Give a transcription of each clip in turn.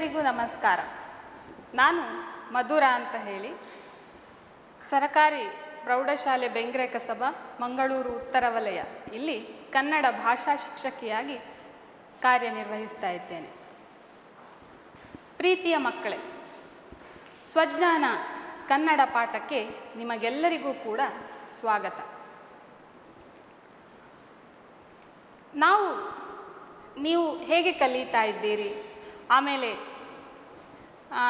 ಎಲ್ಲರಿಗೂ ನಮಸ್ಕಾರ. ನಾನು ಮಧುರ ಅಂತ ಹೇಳಿ, ಸರಕಾರಿ ಪ್ರೌಢಶಾಲೆ ಬೆಂಗ್ರೆ ಕಸಬಾ, ಮಂಗಳೂರು ಉತ್ತರ ವಲಯ. ಇಲ್ಲಿ ಕನ್ನಡ ಭಾಷಾ ಶಿಕ್ಷಕಿಯಾಗಿ ಕಾರ್ಯನಿರ್ವಹಿಸ್ತಾ ಇದ್ದೇನೆ. ಪ್ರೀತಿಯ ಮಕ್ಕಳೇ, ಸ್ವಜ್ಞಾನ ಕನ್ನಡ ಪಾಠಕ್ಕೆ ನಿಮಗೆಲ್ಲರಿಗೂ ಕೂಡ ಸ್ವಾಗತ. ನಾವು, ನೀವು ಹೇಗೆ ಕಲಿತಾ ಇದ್ದೀರಿ? ಆಮೇಲೆ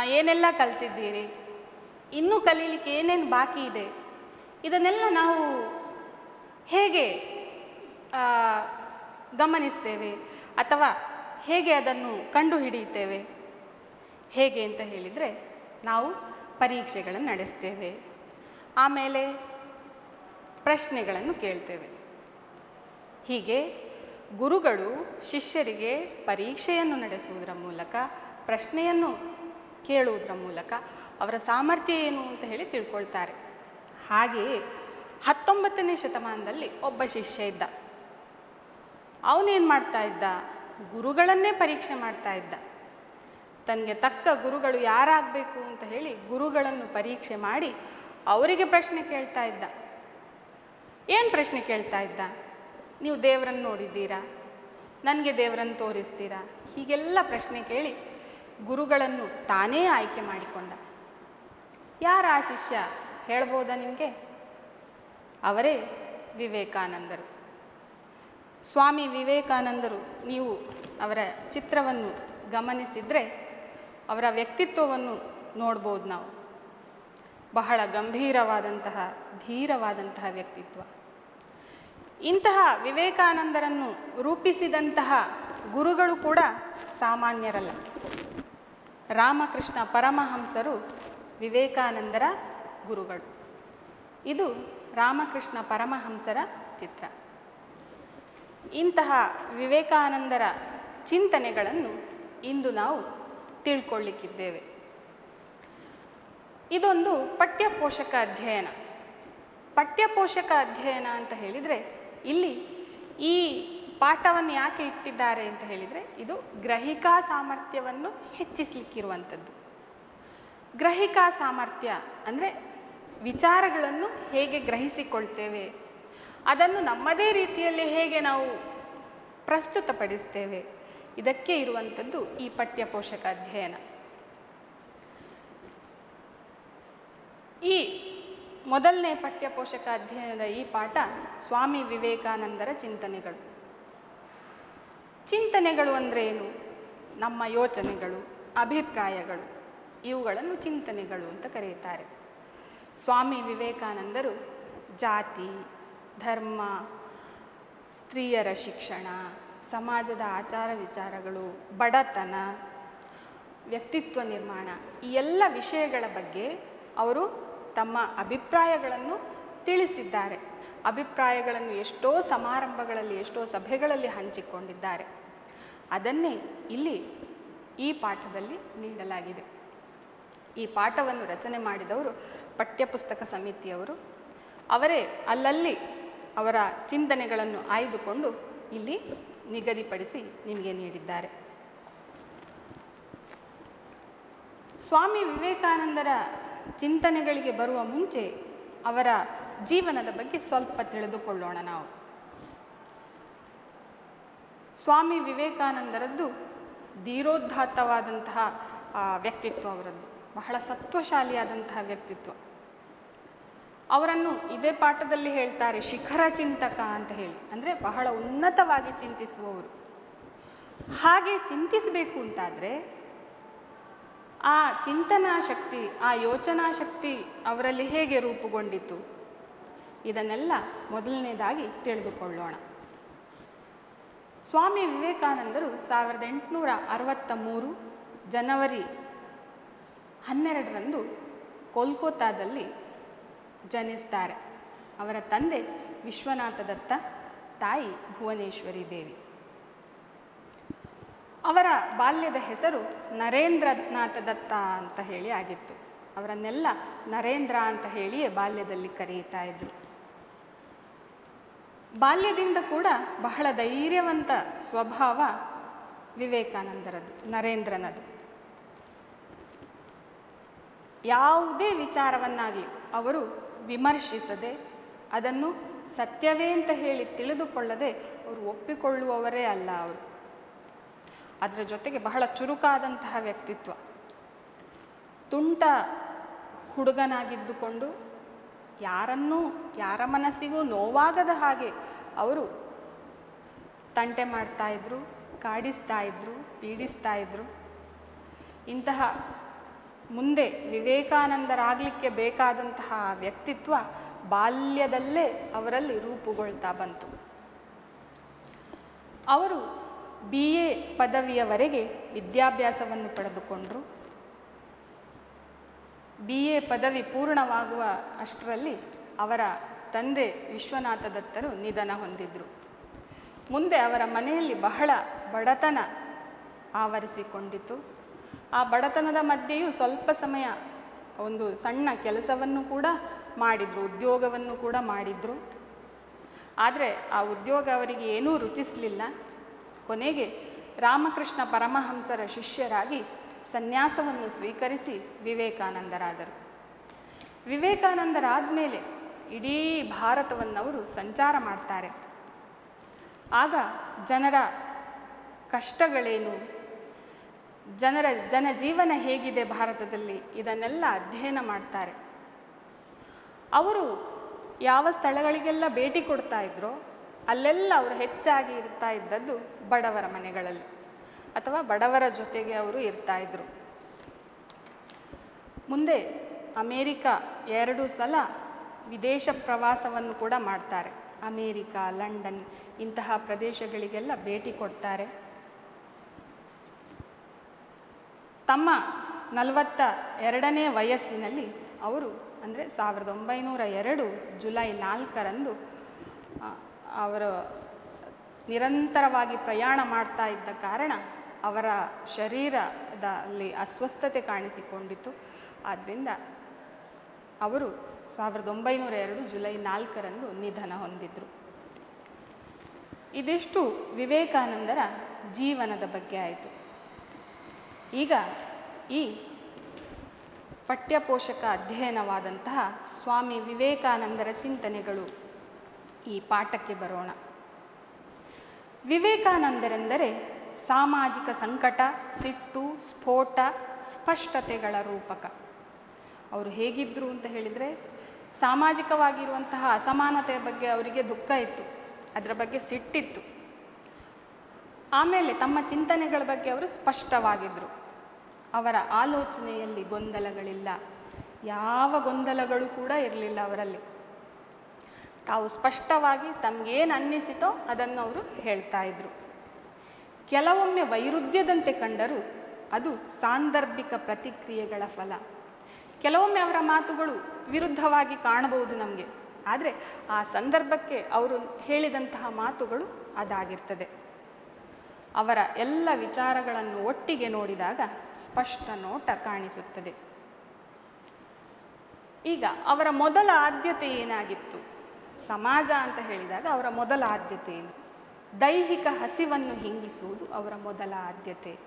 ಏನೆಲ್ಲ ಕಲ್ತಿದ್ದೀರಿ? ಇನ್ನೂ ಕಲೀಲಿಕ್ಕೆ ಏನೇನು ಬಾಕಿ ಇದೆ? ಇದನ್ನೆಲ್ಲ ನಾವು ಹೇಗೆ ಗಮನಿಸ್ತೇವೆ? ಅಥವಾ ಹೇಗೆ ಅದನ್ನು ಕಂಡುಹಿಡಿಯುತ್ತೇವೆ? ಹೇಗೆ ಅಂತ ಹೇಳಿದರೆ ನಾವು ಪರೀಕ್ಷೆಗಳನ್ನು ನಡೆಸ್ತೇವೆ. ಆಮೇಲೆ ಪ್ರಶ್ನೆಗಳನ್ನು ಕೇಳ್ತೇವೆ. ಹೀಗೆ ಗುರುಗಳು ಶಿಷ್ಯರಿಗೆ ಪರೀಕ್ಷೆಯನ್ನು ನಡೆಸುವುದರ ಮೂಲಕ ಪ್ರಶ್ನೆಯನ್ನು ಕೇಳುವುದರ ಮೂಲಕ ಅವರ ಸಾಮರ್ಥ್ಯ ಏನು ಅಂತ ಹೇಳಿ ತಿಳ್ಕೊಳ್ತಾರೆ. ಹಾಗೆಯೇ ಹತ್ತೊಂಬತ್ತನೇ ಶತಮಾನದಲ್ಲಿ ಒಬ್ಬ ಶಿಷ್ಯ ಇದ್ದ. ಅವನೇನು ಮಾಡ್ತಾ ಇದ್ದ? ಗುರುಗಳನ್ನೇ ಪರೀಕ್ಷೆ ಮಾಡ್ತಾ ಇದ್ದ. ತನಗೆ ತಕ್ಕ ಗುರುಗಳು ಯಾರಾಗಬೇಕು ಅಂತ ಹೇಳಿ ಗುರುಗಳನ್ನು ಪರೀಕ್ಷೆ ಮಾಡಿ ಅವರಿಗೆ ಪ್ರಶ್ನೆ ಕೇಳ್ತಾ ಇದ್ದ. ಏನು ಪ್ರಶ್ನೆ ಕೇಳ್ತಾ ಇದ್ದ? ನೀವು ದೇವರನ್ನು ನೋಡಿದ್ದೀರಾ? ನನಗೆ ದೇವರನ್ನು ತೋರಿಸ್ತೀರಾ? ಹೀಗೆಲ್ಲ ಪ್ರಶ್ನೆ ಕೇಳಿ ಗುರುಗಳನ್ನು ತಾನೇ ಆಯ್ಕೆ ಮಾಡಿಕೊಂಡ. ಯಾರ ಆ ಶಿಷ್ಯ ಹೇಳ್ಬೋದಾ ನಿಮಗೆ? ಅವರೇ ವಿವೇಕಾನಂದರು. ಸ್ವಾಮಿ ವಿವೇಕಾನಂದರು, ನೀವು ಅವರ ಚಿತ್ರವನ್ನು ಗಮನಿಸಿದರೆ ಅವರ ವ್ಯಕ್ತಿತ್ವವನ್ನು ನೋಡ್ಬೋದು ನಾವು. ಬಹಳ ಗಂಭೀರವಾದಂತಹ, ಧೀರವಾದಂತಹ ವ್ಯಕ್ತಿತ್ವ. ಇಂತಹ ವಿವೇಕಾನಂದರನ್ನು ರೂಪಿಸಿದಂತಹ ಗುರುಗಳು ಕೂಡ ಸಾಮಾನ್ಯರಲ್ಲ. ರಾಮಕೃಷ್ಣ ಪರಮಹಂಸರು ವಿವೇಕಾನಂದರ ಗುರುಗಳು. ಇದು ರಾಮಕೃಷ್ಣ ಪರಮಹಂಸರ ಚಿತ್ರ. ಇಂತಹ ವಿವೇಕಾನಂದರ ಚಿಂತನೆಗಳನ್ನು ಇಂದು ನಾವು ತಿಳ್ಕೊಳ್ಳಿಕ್ಕಿದ್ದೇವೆ ಇದೊಂದು ಪಠ್ಯಪೋಷಕ ಅಧ್ಯಯನ ಪಠ್ಯಪೋಷಕ ಅಧ್ಯಯನ ಅಂತ ಹೇಳಿದರೆ ಇಲ್ಲಿ ಈ ಪಾಠವನ್ನು ಯಾಕೆ ಇಟ್ಟಿದ್ದಾರೆ ಅಂತ ಹೇಳಿದರೆ, ಇದು ಗ್ರಹಿಕಾ ಸಾಮರ್ಥ್ಯವನ್ನು ಹೆಚ್ಚಿಸಲಿಕ್ಕಿರುವಂಥದ್ದು. ಗ್ರಹಿಕಾ ಸಾಮರ್ಥ್ಯ ಅಂದರೆ ವಿಚಾರಗಳನ್ನು ಹೇಗೆ ಗ್ರಹಿಸಿಕೊಳ್ತೇವೆ, ಅದನ್ನು ನಮ್ಮದೇ ರೀತಿಯಲ್ಲಿ ಹೇಗೆ ನಾವು ಪ್ರಸ್ತುತಪಡಿಸ್ತೇವೆ, ಇದಕ್ಕೆ ಇರುವಂಥದ್ದು ಈ ಪಠ್ಯಪೋಷಕ ಅಧ್ಯಯನ ಈ ಮೊದಲನೇ ಪಠ್ಯಪೋಷಕ ಅಧ್ಯಯನದ ಈ ಪಾಠ ಸ್ವಾಮಿ ವಿವೇಕಾನಂದರ ಚಿಂತನೆಗಳು. ಚಿಂತನೆಗಳು ಅಂದರೆ ಏನು ನಮ್ಮ ಯೋಚನೆಗಳು, ಅಭಿಪ್ರಾಯಗಳು, ಇವುಗಳನ್ನು ಚಿಂತನೆಗಳು ಅಂತ ಕರೆಯುತ್ತಾರೆ. ಸ್ವಾಮಿ ವಿವೇಕಾನಂದರು ಜಾತಿ, ಧರ್ಮ, ಸ್ತ್ರೀಯರ ಶಿಕ್ಷಣ, ಸಮಾಜದ ಆಚಾರ ವಿಚಾರಗಳು, ಬಡತನ, ವ್ಯಕ್ತಿತ್ವ ನಿರ್ಮಾಣ ಈ ಎಲ್ಲ ವಿಷಯಗಳ ಬಗ್ಗೆ ಅವರು ತಮ್ಮ ಅಭಿಪ್ರಾಯಗಳನ್ನು ತಿಳಿಸಿದ್ದಾರೆ. ಅಭಿಪ್ರಾಯಗಳನ್ನು ಎಷ್ಟೋ ಸಮಾರಂಭಗಳಲ್ಲಿ, ಎಷ್ಟೋ ಸಭೆಗಳಲ್ಲಿ ಹಂಚಿಕೊಂಡಿದ್ದಾರೆ. ಅದನ್ನೇ ಇಲ್ಲಿ ಈ ಪಾಠದಲ್ಲಿ ನೀಡಲಾಗಿದೆ. ಈ ಪಾಠವನ್ನು ರಚನೆ ಮಾಡಿದವರು ಪಠ್ಯಪುಸ್ತಕ ಸಮಿತಿಯವರು. ಅವರೇ ಅಲ್ಲಲ್ಲಿ ಅವರ ಚಿಂತನೆಗಳನ್ನು ಆಯ್ದುಕೊಂಡು ಇಲ್ಲಿ ನಿಗದಿಪಡಿಸಿ ನಿಮಗೆ ನೀಡಿದ್ದಾರೆ. ಸ್ವಾಮಿ ವಿವೇಕಾನಂದರ ಚಿಂತನೆಗಳಿಗೆ ಬರುವ ಮುಂಚೆ ಅವರ ಜೀವನದ ಬಗ್ಗೆ ಸ್ವಲ್ಪ ತಿಳಿದುಕೊಳ್ಳೋಣ ನಾವು. ಸ್ವಾಮಿ ವಿವೇಕಾನಂದರದ್ದು ಧೀರೋದ್ಧಾತವಾದಂತಹ ವ್ಯಕ್ತಿತ್ವ ಅವರದ್ದು. ಬಹಳ ಸತ್ವಶಾಲಿಯಾದಂತಹ ವ್ಯಕ್ತಿತ್ವ. ಅವರನ್ನು ಇದೇ ಪಾಠದಲ್ಲಿ ಹೇಳ್ತಾರೆ, ಶಿಖರ ಚಿಂತಕ ಅಂತ ಹೇಳಿ. ಅಂದರೆ ಬಹಳ ಉನ್ನತವಾಗಿ ಚಿಂತಿಸುವವರು. ಹಾಗೆ ಚಿಂತಿಸಬೇಕು ಅಂತಾದರೆ, ಆ ಚಿಂತನಾ ಶಕ್ತಿ, ಆ ಯೋಚನಾ ಶಕ್ತಿ ಅವರಲ್ಲಿ ಹೇಗೆ ರೂಪುಗೊಂಡಿತು ಇದನ್ನೆಲ್ಲ ಮೊದಲನೇದಾಗಿ ತಿಳಿದುಕೊಳ್ಳೋಣ. ಸ್ವಾಮಿ ವಿವೇಕಾನಂದರು ಸಾವಿರದ ಎಂಟುನೂರ ಅರವತ್ತ ಮೂರು ಜನವರಿ ಹನ್ನೆರಡರಂದು ಕೋಲ್ಕತ್ತಾದಲ್ಲಿ ಜನಿಸ್ತಾರೆ. ಅವರ ತಂದೆ ವಿಶ್ವನಾಥ ದತ್ತ ತಾಯಿ ಭುವನೇಶ್ವರಿ ದೇವಿ. ಅವರ ಬಾಲ್ಯದ ಹೆಸರು ನರೇಂದ್ರನಾಥ ದತ್ತ ಅಂತ ಹೇಳಿ ಆಗಿತ್ತು. ಅವರನ್ನೆಲ್ಲ ನರೇಂದ್ರ ಅಂತ ಹೇಳಿಯೇ ಬಾಲ್ಯದಲ್ಲಿ ಕರೆಯುತ್ತಾ ಇದ್ರು. ಬಾಲ್ಯದಿಂದ ಕೂಡ ಬಹಳ ಧೈರ್ಯವಂತ ಸ್ವಭಾವ ವಿವೇಕಾನಂದರದು ನರೇಂದ್ರನದು. ಯಾವುದೇ ವಿಚಾರವನ್ನಾಗಲಿ ಅವರು ವಿಮರ್ಶಿಸದೆ ಅದನ್ನು ಸತ್ಯವೇ ಅಂತ ಹೇಳಿ ತಿಳಿದುಕೊಳ್ಳದೆ ಅವರು ಒಪ್ಪಿಕೊಳ್ಳುವವರೇ ಅಲ್ಲ ಅವರು. ಅದರ ಜೊತೆಗೆ ಬಹಳ ಚುರುಕಾದಂತಹ ವ್ಯಕ್ತಿತ್ವ. ತುಂಟ ಹುಡುಗನಾಗಿದ್ದುಕೊಂಡು ಯಾರನ್ನೂ ಯಾರ ಮನಸ್ಸಿಗೂ ನೋವಾಗದ ಹಾಗೆ ಅವರು ತಂಟೆ ಮಾಡ್ತಾ ಇದ್ರು, ಕಾಡಿಸ್ತಾ ಇದ್ರು, ಪೀಡಿಸ್ತಾ ಇದ್ರು. ಇಂತಹ ಮುಂದೆ ವಿವೇಕಾನಂದರಾಗಲಿಕ್ಕೆ ಬೇಕಾದಂತಹ ವ್ಯಕ್ತಿತ್ವ ಬಾಲ್ಯದಲ್ಲೇ ಅವರಲ್ಲಿ ರೂಪುಗೊಳ್ತಾ ಬಂತು. ಅವರು ಬಿ ಎ ಪದವಿಯವರೆಗೆ ವಿದ್ಯಾಭ್ಯಾಸವನ್ನು ಪಡೆದುಕೊಂಡರು. ಬಿ ಎ ಪದವಿ ಪೂರ್ಣವಾಗುವ ಅಷ್ಟರಲ್ಲಿ ಅವರ ತಂದೆ ವಿಶ್ವನಾಥ ದತ್ತರು ನಿಧನ ಹೊಂದಿದ್ರು. ಮುಂದೆ ಅವರ ಮನೆಯಲ್ಲಿ ಬಹಳ ಬಡತನ ಆವರಿಸಿಕೊಂಡಿತು. ಆ ಬಡತನದ ಮಧ್ಯೆಯೂ ಸ್ವಲ್ಪ ಸಮಯ ಒಂದು ಸಣ್ಣ ಕೆಲಸವನ್ನು ಕೂಡ ಮಾಡಿದರು, ಉದ್ಯೋಗವನ್ನು ಕೂಡ ಮಾಡಿದರು. ಆದರೆ ಆ ಉದ್ಯೋಗ ಅವರಿಗೆ ಏನೂ ರುಚಿಸಲಿಲ್ಲ. ಕೊನೆಗೆ ರಾಮಕೃಷ್ಣ ಪರಮಹಂಸರ ಶಿಷ್ಯರಾಗಿ ಸನ್ಯಾಸವನ್ನು ಸ್ವೀಕರಿಸಿ ವಿವೇಕಾನಂದರಾದರು. ವಿವೇಕಾನಂದರಾದ ಮೇಲೆ ಇಡೀ ಭಾರತವನ್ನು ಭಾರತವನ್ನವರು ಸಂಚಾರ ಮಾಡ್ತಾರೆ. ಆಗ ಜನರ ಕಷ್ಟಗಳೇನು? ಜನರ ಜನಜೀವನ ಹೇಗಿದೆ ಭಾರತದಲ್ಲಿ? ಇದನ್ನೆಲ್ಲ ಅಧ್ಯಯನ ಮಾಡ್ತಾರೆ. ಅವರು ಯಾವ ಸ್ಥಳಗಳಿಗೆಲ್ಲ ಭೇಟಿ ಕೊಡ್ತಾ ಇದ್ರೋ, ಅಲ್ಲೆಲ್ಲ ಅವರು ಹೆಚ್ಚಾಗಿ ಇರ್ತಾ ಇದ್ದದ್ದು ಬಡವರ ಮನೆಗಳಲ್ಲಿ ಅಥವಾ ಬಡವರ ಜೊತೆಗೆ ಅವರು ಇರ್ತಾ ಇದ್ರು. ಮುಂದೆ ಅಮೇರಿಕ ಎರಡು ಸಲ ವಿದೇಶ ಪ್ರವಾಸವನ್ನು ಕೂಡ ಮಾಡ್ತಾರೆ. ಅಮೇರಿಕಾ, ಲಂಡನ್ ಇಂತಹ ಪ್ರದೇಶಗಳಿಗೆಲ್ಲ ಭೇಟಿ ಕೊಡ್ತಾರೆ. ತಮ್ಮ ನಲವತ್ತ ಎರಡನೇ ವಯಸ್ಸಿನಲ್ಲಿ ಅವರು ಅಂದರೆ ಸಾವಿರದ ಒಂಬೈನೂರ ಎರಡು ಜುಲೈ ನಾಲ್ಕರಂದು ಅವರು ನಿರಂತರವಾಗಿ ಪ್ರಯಾಣ ಮಾಡ್ತಾ ಇದ್ದ ಕಾರಣ ಅವರ ಶರೀರದಲ್ಲಿ ಅಸ್ವಸ್ಥತೆ ಕಾಣಿಸಿಕೊಂಡಿತು ಆದ್ದರಿಂದ ಅವರು ಸಾವಿರದ ಒಂಬೈನೂರ ಎರಡು ಜುಲೈ ನಾಲ್ಕರಂದು ನಿಧನ ಹೊಂದಿದ್ರು. ಇದಿಷ್ಟು ವಿವೇಕಾನಂದರ ಜೀವನದ ಬಗ್ಗೆ ಆಯಿತು. ಈಗ ಈ ಪಠ್ಯಪೋಷಕ ಅಧ್ಯಯನವಾದಂತಹ ಸ್ವಾಮಿ ವಿವೇಕಾನಂದರ ಚಿಂತನೆಗಳು ಈ ಪಾಠಕ್ಕೆ ಬರೋಣ. ವಿವೇಕಾನಂದರೆಂದರೆ ಸಾಮಾಜಿಕ ಸಂಕಟ, ಸಿಟ್ಟು, ಸ್ಫೋಟ, ಸ್ಪಷ್ಟತೆಗಳ ರೂಪಕ. ಅವರು ಹೇಗಿದ್ದರು ಅಂತ ಹೇಳಿದರೆ ಸಾಮಾಜಿಕವಾಗಿರುವಂತಹ ಅಸಮಾನತೆಯ ಬಗ್ಗೆ ಅವರಿಗೆ ದುಃಖ ಇತ್ತು. ಅದರ ಬಗ್ಗೆ ಸಿಟ್ಟಿತ್ತು. ಆಮೇಲೆ ತಮ್ಮ ಚಿಂತನೆಗಳ ಬಗ್ಗೆ ಅವರು ಸ್ಪಷ್ಟವಾಗಿದ್ದರು ಅವರ ಆಲೋಚನೆಯಲ್ಲಿ ಗೊಂದಲಗಳಿಲ್ಲ. ಯಾವ ಗೊಂದಲಗಳು ಕೂಡ ಇರಲಿಲ್ಲ ಅವರಲ್ಲಿ. ತಾವು ಸ್ಪಷ್ಟವಾಗಿ ತಮಗೇನು ಅನ್ನಿಸಿತೋ ಅದನ್ನು ಅವರು ಹೇಳ್ತಾ ಇದ್ರು. ಕೆಲವೊಮ್ಮೆ ವೈರುಧ್ಯದಂತೆ ಕಂಡರೂ ಅದು ಸಾಂದರ್ಭಿಕ ಪ್ರತಿಕ್ರಿಯೆಗಳ ಫಲ. ಕೆಲವೊಮ್ಮೆ ಅವರ ಮಾತುಗಳು ವಿರುದ್ಧವಾಗಿ ಕಾಣಬಹುದು ನಮಗೆ. ಆದರೆ ಆ ಸಂದರ್ಭಕ್ಕೆ ಅವರು ಹೇಳಿದಂತಹ ಮಾತುಗಳು ಅದಾಗಿರ್ತದೆ. ಅವರ ಎಲ್ಲ ವಿಚಾರಗಳನ್ನು ಒಟ್ಟಿಗೆ ನೋಡಿದಾಗ ಸ್ಪಷ್ಟ ನೋಟ ಕಾಣಿಸುತ್ತದೆ. ಈಗ ಅವರ ಮೊದಲ ಆದ್ಯತೆ ಏನಾಗಿತ್ತು? ಸಮಾಜ ಅಂತ ಹೇಳಿದಾಗ ಅವರ ಮೊದಲ ಆದ್ಯತೆ ಏನು? ದೈಹಿಕ ಹಸಿವನ್ನು ಹಿಂಗಿಸುವುದು ಅವರ ಮೊದಲ ಆದ್ಯತೆ.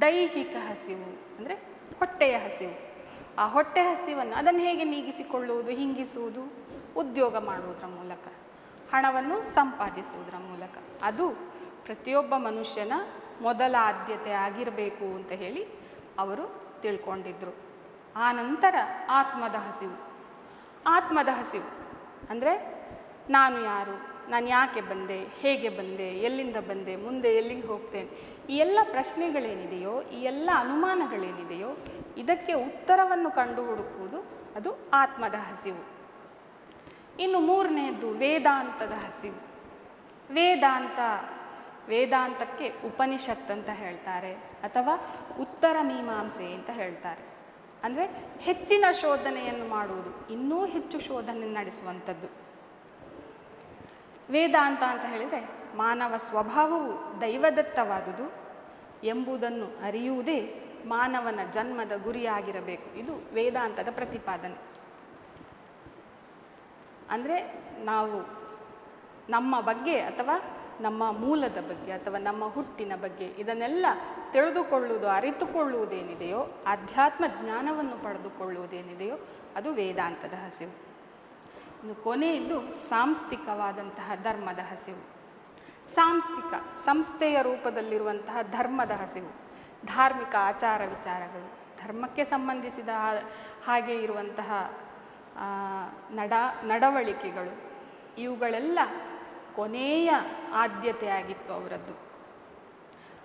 ದೈಹಿಕ ಹಸಿವು ಅಂದರೆ ಹೊಟ್ಟೆಯ ಹಸಿವು. ಆ ಹೊಟ್ಟೆ ಹಸಿವನ್ನು ಅದನ್ನು ಹೇಗೆ ನೀಗಿಸಿಕೊಳ್ಳುವುದು, ಹಿಂಗಿಸುವುದು? ಉದ್ಯೋಗ ಮಾಡುವುದರ ಮೂಲಕ. ಹಣವನ್ನು ಸಂಪಾದಿಸುವುದರ ಮೂಲಕ. ಅದು ಪ್ರತಿಯೊಬ್ಬ ಮನುಷ್ಯನ ಮೊದಲ ಆದ್ಯತೆ ಆಗಿರಬೇಕು ಅಂತ ಹೇಳಿ ಅವರು ತಿಳ್ಕೊಂಡಿದ್ದರು ಆ ನಂತರ ಆತ್ಮದ ಹಸಿವು. ಆತ್ಮದ ಹಸಿವು. ಅಂದರೆ ನಾನು ಯಾರು? ನಾನು ಯಾಕೆ ಬಂದೆ, ಹೇಗೆ ಬಂದೆ, ಎಲ್ಲಿಂದ ಬಂದೆ, ಮುಂದೆ ಎಲ್ಲಿಗೆ ಹೋಗ್ತೇನೆ, ಈ ಎಲ್ಲ ಪ್ರಶ್ನೆಗಳೇನಿದೆಯೋ, ಈ ಎಲ್ಲ ಅನುಮಾನಗಳೇನಿದೆಯೋ, ಇದಕ್ಕೆ ಉತ್ತರವನ್ನು ಕಂಡು ಹುಡುಕುವುದು ಅದು ಆತ್ಮದ ಹಸಿವು. ಇನ್ನು ಮೂರನೆಯದ್ದು ವೇದಾಂತದ ಹಸಿವು. ವೇದಾಂತ, ವೇದಾಂತಕ್ಕೆ ಉಪನಿಷತ್ ಅಂತ ಹೇಳ್ತಾರೆ, ಅಥವಾ ಉತ್ತರ ಮೀಮಾಂಸೆ ಅಂತ ಹೇಳ್ತಾರೆ. ಅಂದರೆ ಹೆಚ್ಚಿನ ಶೋಧನೆಯನ್ನು ಮಾಡುವುದು, ಇನ್ನೂ ಹೆಚ್ಚು ಶೋಧನೆ ನಡೆಸುವಂಥದ್ದು. ವೇದಾಂತ ಅಂತ ಹೇಳಿದರೆ ಮಾನವ ಸ್ವಭಾವವು ದೈವದತ್ತವಾದುದು ಎಂಬುದನ್ನು ಅರಿಯುವುದೇ ಮಾನವನ ಜನ್ಮದ ಗುರಿಯಾಗಿರಬೇಕು. ಇದು ವೇದಾಂತದ ಪ್ರತಿಪಾದನೆ. ಅಂದರೆ ನಾವು ನಮ್ಮ ಬಗ್ಗೆ ಅಥವಾ ನಮ್ಮ ಮೂಲದ ಬಗ್ಗೆ ಅಥವಾ ನಮ್ಮ ಹುಟ್ಟಿನ ಬಗ್ಗೆ ಇದನ್ನೆಲ್ಲ ತಿಳಿದುಕೊಳ್ಳುವುದು, ಅರಿತುಕೊಳ್ಳುವುದೇನಿದೆಯೋ, ಆಧ್ಯಾತ್ಮ ಜ್ಞಾನವನ್ನು ಪಡೆದುಕೊಳ್ಳುವುದೇನಿದೆಯೋ ಅದು ವೇದಾಂತದ ಹಸಿವು. ಇನ್ನು ಕೊನೆಯದು ಸಾಂಸ್ಥಿಕವಾದಂತಹ ಧರ್ಮದ ಹಸಿವು. ಸಾಂಸ್ಥಿಕ ಸಂಸ್ಥೆಯ ರೂಪದಲ್ಲಿರುವಂತಹ ಧರ್ಮದ ಹಸಿವು. ಧಾರ್ಮಿಕ ಆಚಾರ ವಿಚಾರಗಳು. ಧರ್ಮಕ್ಕೆ ಸಂಬಂಧಿಸಿದ ಹಾಗೆ ಇರುವಂತಹ ನಡ, ನಡವಳಿಕೆಗಳು. ಇವುಗಳೆಲ್ಲ ಕೊನೆಯ ಆದ್ಯತೆಯಾಗಿತ್ತು ಅವರದ್ದು.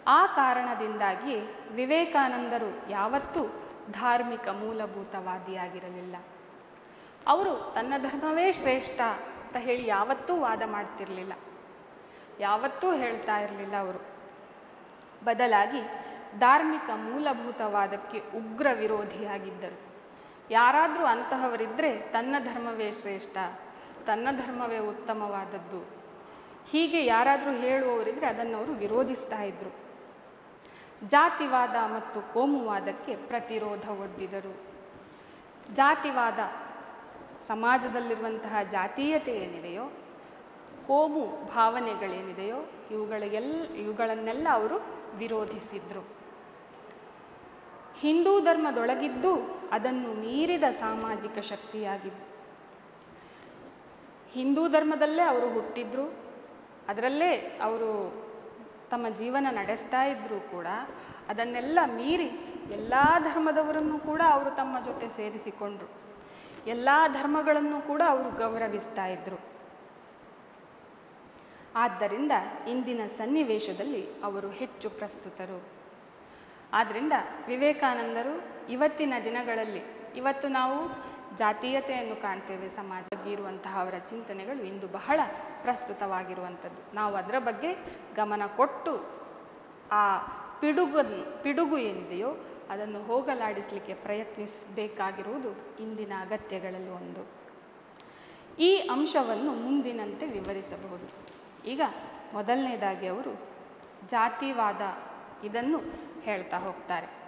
ಆ ಕಾರಣದಿಂದಾಗಿ ವಿವೇಕಾನಂದರು ಯಾವತ್ತೂ ಧಾರ್ಮಿಕ ಮೂಲಭೂತವಾದಿಯಾಗಿರಲಿಲ್ಲ. ಅವರು ತನ್ನ ಧರ್ಮವೇ ಶ್ರೇಷ್ಠ ಅಂತ ಹೇಳಿ ಯಾವತ್ತೂ ವಾದ ಮಾಡ್ತಿರಲಿಲ್ಲ. ಯಾವತ್ತೂ ಹೇಳ್ತಾ ಇರಲಿಲ್ಲ ಅವರು. ಬದಲಾಗಿ ಧಾರ್ಮಿಕ ಮೂಲಭೂತವಾದಕ್ಕೆ ಉಗ್ರ ವಿರೋಧಿಯಾಗಿದ್ದರು. ಯಾರಾದರೂ ಅಂತಹವರಿದ್ದರೆ ತನ್ನ ಧರ್ಮವೇ ಶ್ರೇಷ್ಠ, ತನ್ನ ಧರ್ಮವೇ ಉತ್ತಮವಾದದ್ದು. ಹೀಗೆ ಯಾರಾದರೂ ಹೇಳುವವರಿದ್ದರೆ ಅದನ್ನು ಅವರು ವಿರೋಧಿಸ್ತಾ ಇದ್ದರು ಜಾತಿವಾದ ಮತ್ತು ಕೋಮುವಾದಕ್ಕೆ ಪ್ರತಿರೋಧ ಒಡ್ಡಿದರು. ಜಾತಿವಾದ ಸಮಾಜದಲ್ಲಿರುವಂತಹ ಜಾತೀಯತೆ ಏನಿದೆಯೋ, ಕೋಮು ಭಾವನೆಗಳೇನಿದೆಯೋ ಇವುಗಳಿಗೆಲ್ಲ ಇವುಗಳನ್ನೆಲ್ಲ ಅವರು ವಿರೋಧಿಸಿದ್ರು. ಹಿಂದೂ ಧರ್ಮದೊಳಗಿದ್ದು ಅದನ್ನು ಮೀರಿದ ಸಾಮಾಜಿಕ ಶಕ್ತಿಯಾಗಿದ್ದು ಹಿಂದೂ ಧರ್ಮದಲ್ಲೇ ಅವರು ಹುಟ್ಟಿದ್ರು, ಅದರಲ್ಲೇ ಅವರು ತಮ್ಮ ಜೀವನ ನಡೆಸ್ತಾ ಇದ್ದರೂ ಕೂಡ, ಅದನ್ನೆಲ್ಲ ಮೀರಿ ಎಲ್ಲ ಧರ್ಮದವರನ್ನು ಕೂಡ ಅವರು ತಮ್ಮ ಜೊತೆ ಸೇರಿಸಿಕೊಂಡ್ರು. ಎಲ್ಲ ಧರ್ಮಗಳನ್ನು ಕೂಡ ಅವರು ಗೌರವಿಸ್ತಾ ಇದ್ದರು ಆದ್ದರಿಂದ ಇಂದಿನ ಸನ್ನಿವೇಶದಲ್ಲಿ ಅವರು ಹೆಚ್ಚು ಪ್ರಸ್ತುತರು. ಆದ್ದರಿಂದ ವಿವೇಕಾನಂದರು ಇವತ್ತಿನ ದಿನಗಳಲ್ಲಿ, ಇವತ್ತು ನಾವು ಜಾತೀಯತೆಯನ್ನು ಕಾಣ್ತೇವೆ ಸಮಾಜದಲ್ಲಿ ಇರುವಂತಹ ಅವರ ಚಿಂತನೆಗಳು ಇಂದು ಬಹಳ ಪ್ರಸ್ತುತವಾಗಿರುವಂಥದ್ದು. ನಾವು ಅದರ ಬಗ್ಗೆ ಗಮನ ಕೊಟ್ಟು ಆ ಪಿಡುಗನ್ನು ಪಿಡುಗು ಏನಿದೆಯೋ ಅದನ್ನು ಹೋಗಲಾಡಿಸಲಿಕ್ಕೆ ಪ್ರಯತ್ನಿಸಬೇಕಾಗಿರುವುದು ಇಂದಿನ ಅಗತ್ಯಗಳಲ್ಲಿ ಒಂದು. ಈ ಅಂಶವನ್ನು ಮುಂದಿನಂತೆ ವಿವರಿಸಬಹುದು. ಈಗ ಮೊದಲನೇದಾಗಿ ಅವರು ಜಾತಿವಾದ ಇದನ್ನು ಹೇಳ್ತಾ ಹೋಗ್ತಾರೆ.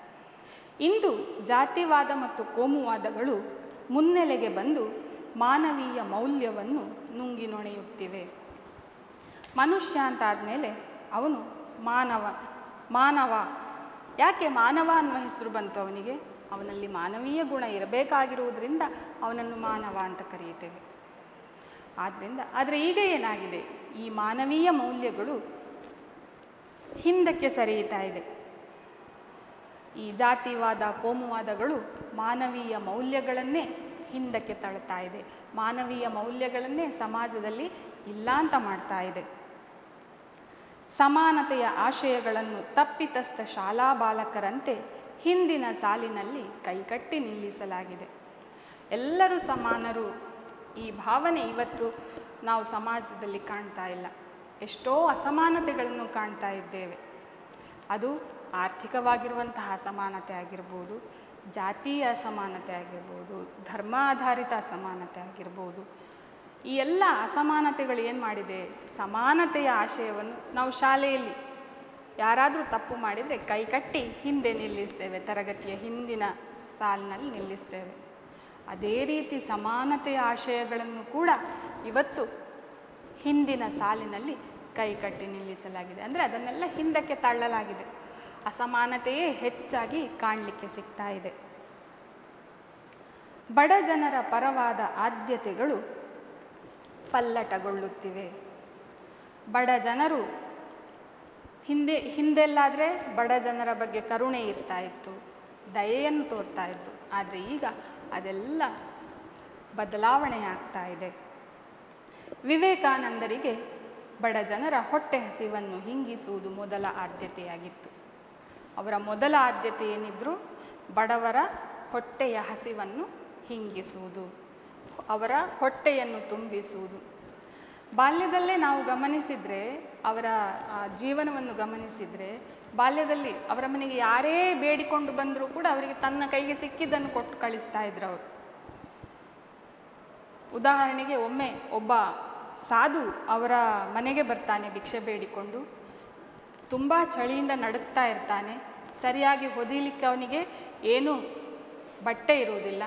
ಇಂದು ಜಾತಿವಾದ ಮತ್ತು ಕೋಮುವಾದಗಳು ಮುನ್ನೆಲೆಗೆ ಬಂದು ಮಾನವೀಯ ಮೌಲ್ಯವನ್ನು ನುಂಗಿ ನೊಣೆಯುತ್ತಿವೆ ಮನುಷ್ಯ ಅಂತ ಆದಮೇಲೆ ಅವನು ಮಾನವ ಮಾನವ ಯಾಕೆ ಮಾನವ ಅನ್ನುವ ಹೆಸರು ಬಂತು ಅವನಿಗೆ ಅವನಲ್ಲಿ ಮಾನವೀಯ ಗುಣ ಇರಬೇಕಾಗಿರುವುದರಿಂದ ಅವನನ್ನು ಮಾನವ ಅಂತ ಕರೆಯುತ್ತೇವೆ. ಆದ್ದರಿಂದ ಆದರೆ ಈಗ ಏನಾಗಿದೆ? ಈ ಮಾನವೀಯ ಮೌಲ್ಯಗಳು ಹಿಂದಕ್ಕೆ ಸರಿಯುತ್ತಾ ಇದೆ. ಈ ಜಾತಿವಾದ, ಕೋಮುವಾದಗಳು ಮಾನವೀಯ ಮೌಲ್ಯಗಳನ್ನೇ ಹಿಂದಕ್ಕೆ ತಳ್ತಾ ಇದೆ. ಮಾನವೀಯ ಮೌಲ್ಯಗಳನ್ನೇ ಸಮಾಜದಲ್ಲಿ ಇಲ್ಲ ಅಂತ ಮಾಡ್ತಾ ಇದೆ. ಸಮಾನತೆಯ ಆಶಯಗಳನ್ನು ತಪ್ಪಿತಸ್ಥ ಶಾಲಾ ಬಾಲಕರಂತೆ ಹಿಂದಿನ ಸಾಲಿನಲ್ಲಿ ಕೈಕಟ್ಟಿ ನಿಲ್ಲಿಸಲಾಗಿದೆ. ಎಲ್ಲರೂ ಸಮಾನರು ಈ ಭಾವನೆ ಇವತ್ತು ನಾವು ಸಮಾಜದಲ್ಲಿ ಕಾಣ್ತಾ ಇಲ್ಲ. ಎಷ್ಟೋ ಅಸಮಾನತೆಗಳನ್ನು ಕಾಣ್ತಾ ಇದ್ದೇವೆ. ಅದು ಆರ್ಥಿಕವಾಗಿರುವಂತಹ ಅಸಮಾನತೆ ಆಗಿರ್ಬೋದು, ಜಾತಿಯ ಅಸಮಾನತೆ ಆಗಿರ್ಬೋದು, ಧರ್ಮಾಧಾರಿತ ಅಸಮಾನತೆ ಆಗಿರ್ಬೋದು ಈ ಎಲ್ಲ ಅಸಮಾನತೆಗಳು ಏನು ಮಾಡಿದೆ? ಸಮಾನತೆಯ ಆಶಯವನ್ನು ನಾವು ಶಾಲೆಯಲ್ಲಿ ಯಾರಾದರೂ ತಪ್ಪು ಮಾಡಿದರೆ ಕೈ ಕಟ್ಟಿ ಹಿಂದೆ ನಿಲ್ಲಿಸ್ತೇವೆ, ತರಗತಿಯ ಹಿಂದಿನ ಸಾಲಿನಲ್ಲಿ ನಿಲ್ಲಿಸ್ತೇವೆ. ಅದೇ ರೀತಿ ಸಮಾನತೆಯ ಆಶಯಗಳನ್ನು ಕೂಡ ಇವತ್ತು ಹಿಂದಿನ ಸಾಲಿನಲ್ಲಿ ಕೈ ಕಟ್ಟಿ ನಿಲ್ಲಿಸಲಾಗಿದೆ. ಅಂದರೆ ಅದನ್ನೆಲ್ಲ ಹಿಂದಕ್ಕೆ ತಳ್ಳಲಾಗಿದೆ. ಅಸಮಾನತೆಯೇ ಹೆಚ್ಚಾಗಿ ಕಾಣಲಿಕ್ಕೆ ಸಿಗ್ತಾ ಇದೆ. ಬಡ ಜನರ ಪರವಾದ ಆದ್ಯತೆಗಳು ಪಲ್ಲಟಗೊಳ್ಳುತ್ತಿವೆ. ಬಡ ಜನರು ಹಿಂದೆ, ಹಿಂದೆಲ್ಲಾದರೆ ಬಡ ಜನರ ಬಗ್ಗೆ ಕರುಣೆ ಇರ್ತಾ ಇತ್ತು, ದಯೆಯನ್ನು ತೋರ್ತಾ ಇದ್ರು. ಆದರೆ ಈಗ ಅದೆಲ್ಲ ಬದಲಾವಣೆ ಆಗ್ತಾ ಇದೆ. ವಿವೇಕಾನಂದರಿಗೆ ಬಡ ಜನರ ಹೊಟ್ಟೆ ಹಸಿವನ್ನು ಹಿಂಗಿಸುವುದು ಮೊದಲ ಆದ್ಯತೆಯಾಗಿತ್ತು. ಅವರ ಮೊದಲ ಆದ್ಯತೆ ಏನಿದ್ರು ಬಡವರ ಹೊಟ್ಟೆಯ ಹಸಿವನ್ನು ಹಿಂಗಿಸುವುದು. ಅವರ ಹೊಟ್ಟೆಯನ್ನು ತುಂಬಿಸುವುದು. ಬಾಲ್ಯದಲ್ಲೇ ನಾವು ಗಮನಿಸಿದರೆ, ಅವರ ಜೀವನವನ್ನು ಗಮನಿಸಿದರೆ, ಬಾಲ್ಯದಲ್ಲಿ ಅವರ ಮನೆಗೆ ಯಾರೇ ಬೇಡಿಕೊಂಡು ಬಂದರೂ ಕೂಡ ಅವರಿಗೆ ತನ್ನ ಕೈಗೆ ಸಿಕ್ಕಿದ್ದನ್ನು ಕೊಟ್ಟು ಕಳಿಸ್ತಾ ಇದ್ರು ಅವರು. ಉದಾಹರಣೆಗೆ ಒಮ್ಮೆ ಒಬ್ಬ ಸಾಧು ಅವರ ಮನೆಗೆ ಬರ್ತಾನೆ, ಭಿಕ್ಷೆ ಬೇಡಿಕೊಂಡು. ತುಂಬ ಚಳಿಯಿಂದ ನಡುಕ್ತಾ ಇರ್ತಾನೆ. ಸರಿಯಾಗಿ ಹೊದಿಲಿಕ್ಕೆ ಅವನಿಗೆ ಏನೂ ಬಟ್ಟೆ ಇರುವುದಿಲ್ಲ.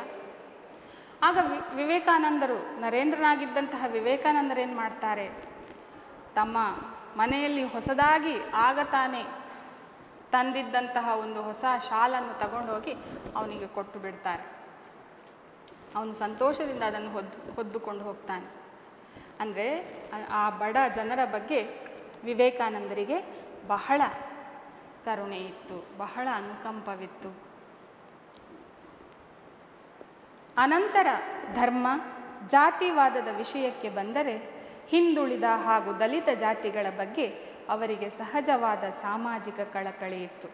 ಆಗ ವಿವೇಕಾನಂದರು ನರೇಂದ್ರನಾಗಿದ್ದಂತಹ ಏನು ಮಾಡ್ತಾರೆ? ತಮ್ಮ ಮನೆಯಲ್ಲಿ ಹೊಸದಾಗಿ ಆಗ ತಾನೇ ತಂದಿದ್ದಂತಹ ಒಂದು ಹೊಸ ಶಾಲನ್ನು ತಗೊಂಡೋಗಿ ಅವನಿಗೆ ಕೊಟ್ಟು ಬಿಡ್ತಾರೆ. ಅವನು ಸಂತೋಷದಿಂದ ಅದನ್ನು ಹೊದ್ದು ಹೊದ್ದುಕೊಂಡು ಹೋಗ್ತಾನೆ. ಅಂದರೆ ಆ ಬಡ ಜನರ ಬಗ್ಗೆ ವಿವೇಕಾನಂದರಿಗೆ ಬಹಳ ಕರುಣೆ ಇತ್ತು, ಬಹಳ ಅನುಕಂಪವಿತ್ತು. ಅನಂತರ ಧರ್ಮ, ಜಾತಿವಾದದ ವಿಷಯಕ್ಕೆ ಬಂದರೆ ಹಿಂದುಳಿದ ಹಾಗೂ ದಲಿತ ಜಾತಿಗಳ ಬಗ್ಗೆ ಅವರಿಗೆ ಸಹಜವಾದ ಸಾಮಾಜಿಕ ಕಳಕಳಿ ಇತ್ತು.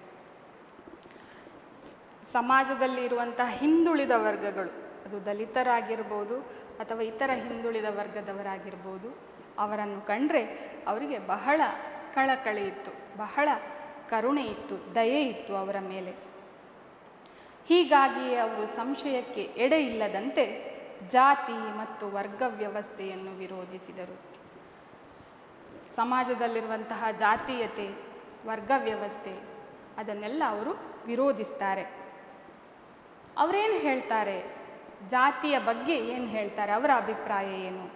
ಸಮಾಜದಲ್ಲಿ ಇರುವಂತಹ ಹಿಂದುಳಿದ ವರ್ಗಗಳು, ಅದು ದಲಿತರಾಗಿರ್ಬೋದು ಅಥವಾ ಇತರ ಹಿಂದುಳಿದ ವರ್ಗದವರಾಗಿರ್ಬೋದು, ಅವರನ್ನು ಕಂಡ್ರೆ ಅವರಿಗೆ ಬಹಳ ಕಳಕಳಿ ಇತ್ತು, ಬಹಳ ಕರುಣೆ ಇತ್ತು, ದಯೆ ಇತ್ತು ಅವರ ಮೇಲೆ. ಹೀಗಾಗಿಯೇ ಅವರು ಸಂಶಯಕ್ಕೆ ಎಡೆ ಇಲ್ಲದಂತೆ ಜಾತಿ ಮತ್ತು ವರ್ಗ ವ್ಯವಸ್ಥೆಯನ್ನು ವಿರೋಧಿಸಿದರು. ಸಮಾಜದಲ್ಲಿರುವಂತಹ ಜಾತೀಯತೆ, ವರ್ಗ ವ್ಯವಸ್ಥೆ, ಅದನ್ನೆಲ್ಲ ಅವರು ವಿರೋಧಿಸ್ತಾರೆ. ಅವರೇನು ಹೇಳ್ತಾರೆ? ಜಾತಿಯ ಬಗ್ಗೆ ಏನು ಹೇಳ್ತಾರೆ? ಅವರ ಅಭಿಪ್ರಾಯ ಏನು?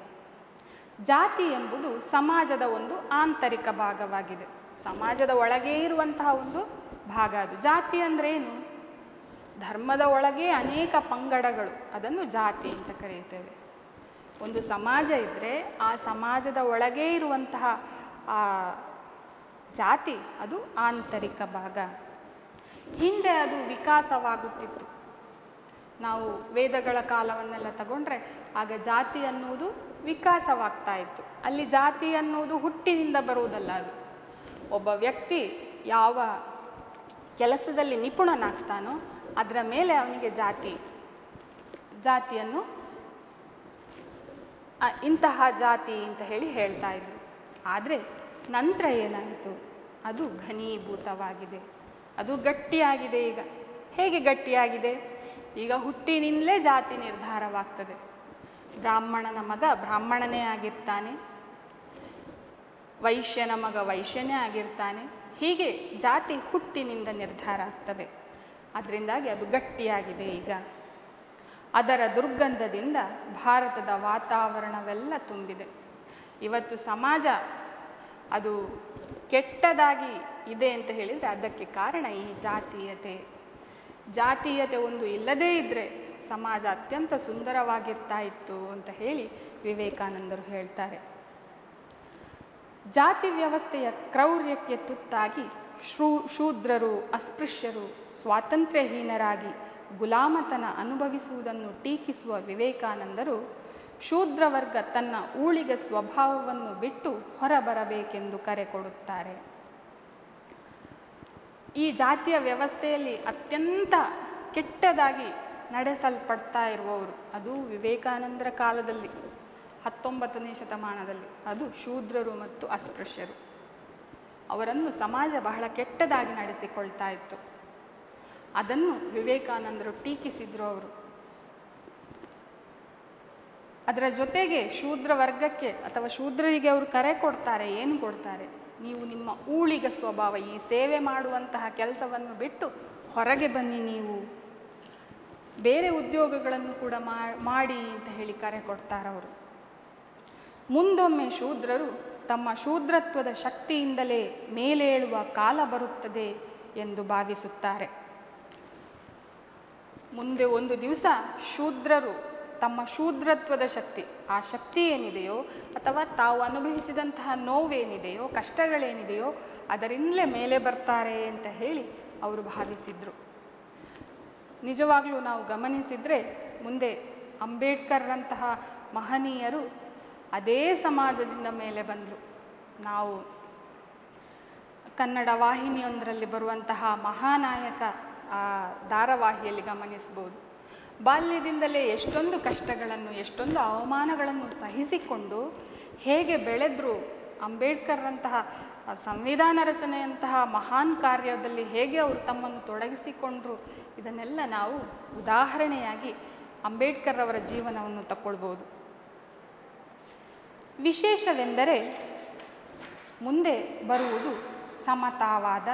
ಜಾತಿ ಎಂಬುದು ಸಮಾಜದ ಒಂದು ಆಂತರಿಕ ಭಾಗವಾಗಿದೆ. ಸಮಾಜದ ಒಳಗೇ ಇರುವಂತಹ ಒಂದು ಭಾಗ ಅದು. ಜಾತಿ ಅಂದರೆ ಏನು? ಧರ್ಮದ ಒಳಗೆ ಅನೇಕ ಪಂಗಡಗಳು, ಅದನ್ನು ಜಾತಿ ಅಂತ ಕರೆಯುತ್ತೇವೆ. ಒಂದು ಸಮಾಜ ಇದ್ದರೆ ಆ ಸಮಾಜದ ಒಳಗೆ ಇರುವಂತಹ ಆ ಜಾತಿ, ಅದು ಆಂತರಿಕ ಭಾಗ. ಹಿಂದೆ ಅದು ವಿಕಾಸವಾಗುತ್ತಿತ್ತು. ನಾವು ವೇದಗಳ ಕಾಲವನ್ನೆಲ್ಲ ತಗೊಂಡ್ರೆ ಆಗ ಜಾತಿ ಅನ್ನುವುದು ವಿಕಾಸವಾಗ್ತಾ ಇತ್ತು. ಅಲ್ಲಿ ಜಾತಿ ಅನ್ನುವುದು ಹುಟ್ಟಿನಿಂದ ಬರುವುದಲ್ಲ ಅದು. ಒಬ್ಬ ವ್ಯಕ್ತಿ ಯಾವ ಕೆಲಸದಲ್ಲಿ ನಿಪುಣನಾಗ್ತಾನೋ ಅದರ ಮೇಲೆ ಅವನಿಗೆ ಜಾತಿ, ಜಾತಿಯನ್ನು ಇಂತಹ ಜಾತಿ ಅಂತ ಹೇಳಿ ಹೇಳ್ತಾ ಇದ್ರು. ಆದರೆ ನಂತರ ಏನಾಯಿತು? ಅದು ಘನೀಭೂತವಾಗಿದೆ. ಅದು ಗಟ್ಟಿಯಾಗಿದೆ ಈಗ. ಹೇಗೆ ಗಟ್ಟಿಯಾಗಿದೆ? ಈಗ ಹುಟ್ಟಿನಿಂದಲೇ ಜಾತಿ ನಿರ್ಧಾರವಾಗ್ತದೆ. ಬ್ರಾಹ್ಮಣನ ಮಗ ಬ್ರಾಹ್ಮಣನೇ ಆಗಿರ್ತಾನೆ. ವೈಶ್ಯನ ಮಗ ವೈಶ್ಯನೇ ಆಗಿರ್ತಾನೆ. ಹೀಗೆ ಜಾತಿ ಹುಟ್ಟಿನಿಂದ ನಿರ್ಧಾರ ಆಗ್ತದೆ. ಅದರಿಂದಾಗಿ ಅದು ಗಟ್ಟಿಯಾಗಿದೆ ಈಗ. ಅದರ ದುರ್ಗಂಧದಿಂದ ಭಾರತದ ವಾತಾವರಣವೆಲ್ಲ ತುಂಬಿದೆ. ಇವತ್ತು ಸಮಾಜ ಅದು ಕೆಟ್ಟದಾಗಿ ಇದೆ ಅಂತ ಹೇಳಿದರೆ ಅದಕ್ಕೆ ಕಾರಣ ಈ ಜಾತೀಯತೆ. ಜಾತೀಯತೆ ಒಂದು ಇಲ್ಲದೇ ಇದ್ದರೆ ಸಮಾಜ ಅತ್ಯಂತ ಸುಂದರವಾಗಿರ್ತಾ ಇತ್ತು ಅಂತ ಹೇಳಿ ವಿವೇಕಾನಂದರು ಹೇಳ್ತಾರೆ. ಜಾತಿ ವ್ಯವಸ್ಥೆಯ ಕ್ರೌರ್ಯಕ್ಕೆ ತುತ್ತಾಗಿ ಶ್ರೂ, ಶೂದ್ರರು, ಅಸ್ಪೃಶ್ಯರು, ಸ್ವಾತಂತ್ರ್ಯಹೀನರಾಗಿ ಗುಲಾಮತನ ಅನುಭವಿಸುವುದನ್ನು ಟೀಕಿಸುವ ವಿವೇಕಾನಂದರು ಶೂದ್ರವರ್ಗ ತನ್ನ ಊಳಿಗೆ ಸ್ವಭಾವವನ್ನು ಬಿಟ್ಟು ಹೊರಬರಬೇಕೆಂದು ಕರೆ ಕೊಡುತ್ತಾರೆ. ಈ ಜಾತಿಯ ವ್ಯವಸ್ಥೆಯಲ್ಲಿ ಅತ್ಯಂತ ಕೆಟ್ಟದಾಗಿ ನಡೆಸಲ್ಪಡ್ತಾ ಇರುವವರು ಅದು ವಿವೇಕಾನಂದರ ಕಾಲದಲ್ಲಿ, ಹತ್ತೊಂಬತ್ತನೇ ಶತಮಾನದಲ್ಲಿ. ಅದು ಶೂದ್ರರು ಮತ್ತು ಅಸ್ಪೃಶ್ಯರು. ಅವರನ್ನು ಸಮಾಜ ಬಹಳ ಕೆಟ್ಟದಾಗಿ ನಡೆಸಿಕೊಳ್ತಾ ಇತ್ತು. ಅದನ್ನು ವಿವೇಕಾನಂದರು ಟೀಕಿಸಿದ್ರು ಅವರು. ಅದರ ಜೊತೆಗೆ ಶೂದ್ರ ವರ್ಗಕ್ಕೆ ಅಥವಾ ಶೂದ್ರರಿಗೆ ಅವರು ಕರೆ ಕೊಡ್ತಾರೆ, ಏನು ಕೊಡ್ತಾರೆ? ನೀವು ನಿಮ್ಮ ಊಳಿಗ ಸ್ವಭಾವ, ಈ ಸೇವೆ ಮಾಡುವಂತಹ ಕೆಲಸವನ್ನು ಬಿಟ್ಟು ಹೊರಗೆ ಬನ್ನಿ ನೀವು. ಬೇರೆ ಉದ್ಯೋಗಗಳನ್ನು ಕೂಡ ಮಾಡಿ ಅಂತ ಹೇಳಿ ಕರೆ ಕೊಡ್ತಾರವರು. ಮುಂದೊಮ್ಮೆ ಶೂದ್ರರು ತಮ್ಮ ಶೂದ್ರತ್ವದ ಶಕ್ತಿಯಿಂದಲೇ ಮೇಲೇಳುವ ಕಾಲ ಬರುತ್ತದೆ ಎಂದು ಭಾವಿಸುತ್ತಾರೆ. ಮುಂದೆ ಒಂದು ದಿವಸ ಶೂದ್ರರು ತಮ್ಮ ಶೂದ್ರತ್ವದ ಶಕ್ತಿ, ಆ ಶಕ್ತಿ ಏನಿದೆಯೋ ಅಥವಾ ತಾವು ಅನುಭವಿಸಿದಂತಹ ನೋವೇನಿದೆಯೋ, ಕಷ್ಟಗಳೇನಿದೆಯೋ ಅದರಿಂದಲೇ ಮೇಲೆ ಬರ್ತಾರೆ ಅಂತ ಹೇಳಿ ಅವರು ಭಾವಿಸಿದರು. ನಿಜವಾಗಲೂ ನಾವು ಗಮನಿಸಿದರೆ ಮುಂದೆ ಅಂಬೇಡ್ಕರ್ರಂತಹ ಮಹನೀಯರು ಅದೇ ಸಮಾಜದಿಂದ ಮೇಲೆ ಬಂದರು. ನಾವು ಕನ್ನಡ ವಾಹಿನಿಯೊಂದರಲ್ಲಿ ಬರುವಂತಹ ಮಹಾನಾಯಕ ಧಾರಾವಾಹಿಯಲ್ಲಿ ಗಮನಿಸ್ಬೋದು ಬಾಲ್ಯದಿಂದಲೇ ಎಷ್ಟೊಂದು ಕಷ್ಟಗಳನ್ನು, ಎಷ್ಟೊಂದು ಅವಮಾನಗಳನ್ನು ಸಹಿಸಿಕೊಂಡು ಹೇಗೆ ಬೆಳೆದ್ರು ಅಂಬೇಡ್ಕರ್ರಂತಹ ಸಂವಿಧಾನ ರಚನೆಯಂತಹ ಮಹಾನ್ ಕಾರ್ಯದಲ್ಲಿ ಹೇಗೆ ಅವರು ತಮ್ಮನ್ನು ತೊಡಗಿಸಿಕೊಂಡ್ರು, ಇದನ್ನೆಲ್ಲ ನಾವು ಉದಾಹರಣೆಯಾಗಿ ಅಂಬೇಡ್ಕರ್ ಅವರ ಜೀವನವನ್ನು ತಗೊಳ್ಬೋದು ವಿಶೇಷವೆಂದರೆ ಮುಂದೆ ಬರುವುದು ಸಮತಾವಾದ,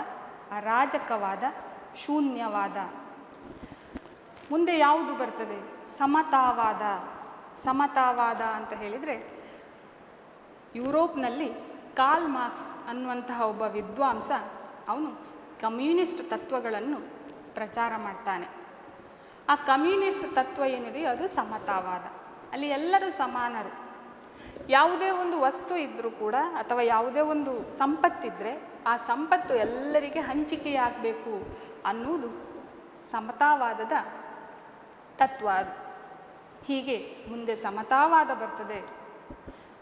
ಅರಾಜಕವಾದ, ಶೂನ್ಯವಾದ. ಮುಂದೆ ಯಾವುದು ಬರ್ತದೆ? ಸಮತಾವಾದ. ಸಮತಾವಾದ ಅಂತ ಹೇಳಿದರೆ ಯುರೋಪ್ನಲ್ಲಿ ಕಾಲ್ ಮಾರ್ಕ್ಸ್ ಅನ್ನುವಂತಹ ಒಬ್ಬ ವಿದ್ವಾಂಸ ಅವನು ಕಮ್ಯುನಿಸ್ಟ್ ತತ್ವಗಳನ್ನು ಪ್ರಚಾರ ಮಾಡ್ತಾನೆ. ಆ ಕಮ್ಯುನಿಸ್ಟ್ ತತ್ವ ಏನಿದೆಯೋ ಅದು ಸಮತಾವಾದ. ಅಲ್ಲಿ ಎಲ್ಲರೂ ಸಮಾನರು. ಯಾವುದೇ ಒಂದು ವಸ್ತು ಇದ್ದರೂ ಕೂಡ ಅಥವಾ ಯಾವುದೇ ಒಂದು ಸಂಪತ್ತಿದ್ದರೆ ಆ ಸಂಪತ್ತು ಎಲ್ಲರಿಗೆ ಹಂಚಿಕೆಯಾಗಬೇಕು ಅನ್ನುವುದು ಸಮತಾವಾದದ ತತ್ವ ಅದು. ಹೀಗೆ ಮುಂದೆ ಸಮತಾವಾದ ಬರ್ತದೆ.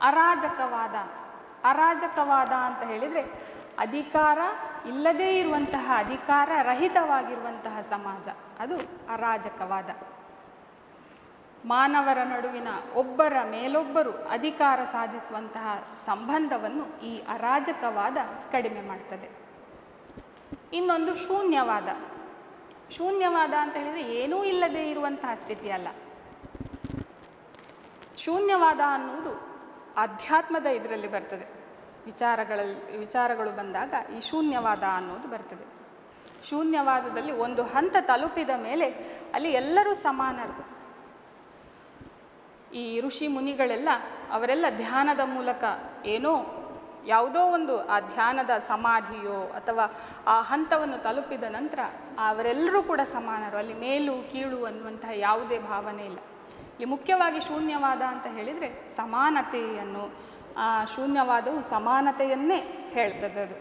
ಅರಾಜಕವಾದ ಅರಾಜಕವಾದ ಅಂತ ಹೇಳಿದರೆ ಅಧಿಕಾರ ಇಲ್ಲದೇ ಇರುವಂತಹ, ಅಧಿಕಾರ ರಹಿತವಾಗಿರುವಂತಹ ಸಮಾಜ. ಅದು ಅರಾಜಕವಾದ. ಮಾನವರ ನಡುವಿನ ಒಬ್ಬರ ಮೇಲೊಬ್ಬರು ಅಧಿಕಾರ ಸಾಧಿಸುವಂತಹ ಸಂಬಂಧವನ್ನು ಈ ಅರಾಜಕವಾದ ಕಡಿಮೆ ಮಾಡ್ತದೆ. ಇನ್ನೊಂದು ಶೂನ್ಯವಾದ. ಶೂನ್ಯವಾದ ಅಂತ ಹೇಳಿದರೆ ಏನೂ ಇಲ್ಲದೆ ಇರುವಂತಹ ಸ್ಥಿತಿ ಅಲ್ಲ. ಶೂನ್ಯವಾದ ಅನ್ನುವುದು ಅಧ್ಯಾತ್ಮದ ಇದರಲ್ಲಿ ಬರ್ತದೆ. ವಿಚಾರಗಳಲ್ಲಿ ವಿಚಾರಗಳು ಬಂದಾಗ ಈ ಶೂನ್ಯವಾದ ಅನ್ನೋದು ಬರ್ತದೆ. ಶೂನ್ಯವಾದದಲ್ಲಿ ಒಂದು ಹಂತ ತಲುಪಿದ ಮೇಲೆ ಅಲ್ಲಿ ಎಲ್ಲರೂ ಸಮಾನರು. ಈ ಋಷಿ ಮುನಿಗಳೆಲ್ಲ ಅವರೆಲ್ಲ ಧ್ಯಾನದ ಮೂಲಕ ಏನೋ ಯಾವುದೋ ಒಂದು ಆ ಧ್ಯಾನದ ಸಮಾಧಿಯೋ ಅಥವಾ ಆ ಹಂತವನ್ನು ತಲುಪಿದ ನಂತರ ಅವರೆಲ್ಲರೂ ಕೂಡ ಸಮಾನರು. ಅಲ್ಲಿ ಮೇಲು, ಕೀಳು ಅನ್ನುವಂತಹ ಯಾವುದೇ ಭಾವನೆ ಇಲ್ಲ. ಇಲ್ಲಿ ಮುಖ್ಯವಾಗಿ ಶೂನ್ಯವಾದ ಅಂತ ಹೇಳಿದರೆ ಸಮಾನತೆಯನ್ನು ಆ ಶೂನ್ಯವಾದವು ಸಮಾನತೆಯನ್ನೇ ಹೇಳ್ತದೆ ಅದು.